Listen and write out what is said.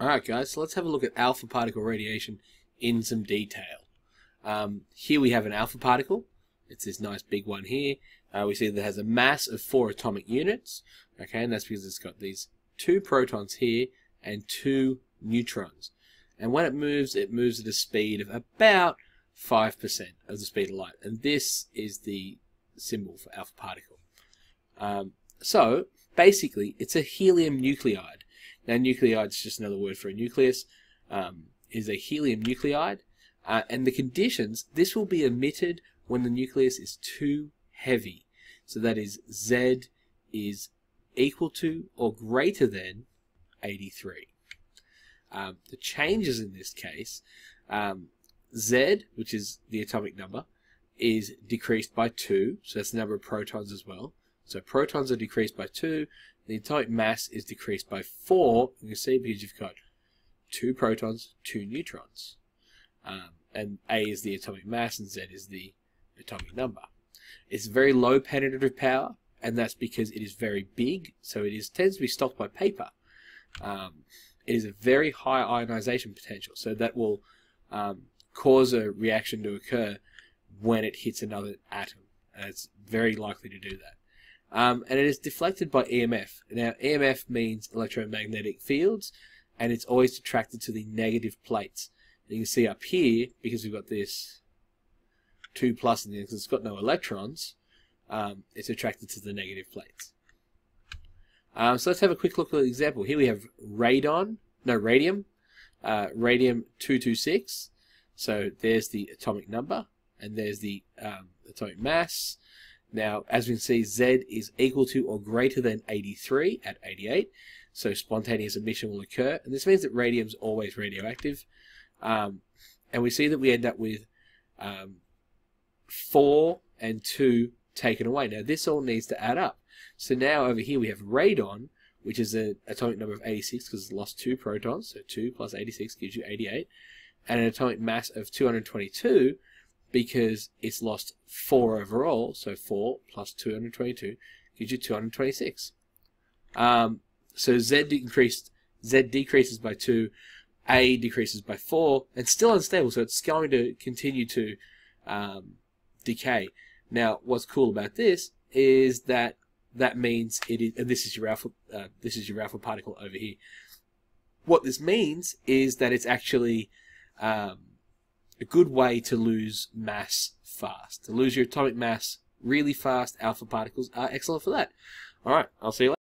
Alright guys, so let's have a look at alpha particle radiation in some detail. Um, here we have an alpha particle. It's this nice big one here. Uh, we see that it has a mass of four atomic units. Okay, and that's because it's got these two protons here and two neutrons. And when it moves, it moves at a speed of about 5% of the speed of light. And this is the symbol for alpha particle. Um, so, basically, it's a helium nuclide. Now, nuclide is just another word for a nucleus. Um, is a helium nuclide. uh, and the conditions this will be emitted when the nucleus is too heavy. So that is Z is equal to or greater than 83. Um, the changes in this case, um, Z, which is the atomic number, is decreased by 2, so that's the number of protons as well. So protons are decreased by 2, the atomic mass is decreased by 4, you can see because you've got two protons, two neutrons. Um, and A is the atomic mass and Z is the atomic number. It's very low penetrative power, and that's because it is very big, so it is tends to be stopped by paper. Um, it is a very high ionization potential, so that will um, cause a reaction to occur when it hits another atom, and it's very likely to do that. Um, and it is deflected by EMF. Now, EMF means electromagnetic fields, and it's always attracted to the negative plates. And you can see up here, because we've got this 2 plus in there, because it's got no electrons, um, it's attracted to the negative plates. Um, so let's have a quick look at the example. Here we have radon, no, radium, uh, radium 226. So there's the atomic number, and there's the um, atomic mass, now, as we can see, Z is equal to or greater than 83 at 88, so spontaneous emission will occur, and this means that radium is always radioactive. Um, and we see that we end up with um, 4 and 2 taken away. Now, this all needs to add up. So now over here we have radon, which is an atomic number of 86 because it's lost 2 protons, so 2 plus 86 gives you 88, and an atomic mass of 222, because it's lost 4 overall, so 4 plus 222 gives you 226. Um, so Z decreased, Z decreases by 2, A decreases by 4, and still unstable, so it's going to continue to um, decay. Now, what's cool about this is that that means it is, and this is your alpha, uh, this is your alpha particle over here. What this means is that it's actually um, a good way to lose mass fast. To lose your atomic mass really fast, alpha particles are excellent for that. Alright, I'll see you later.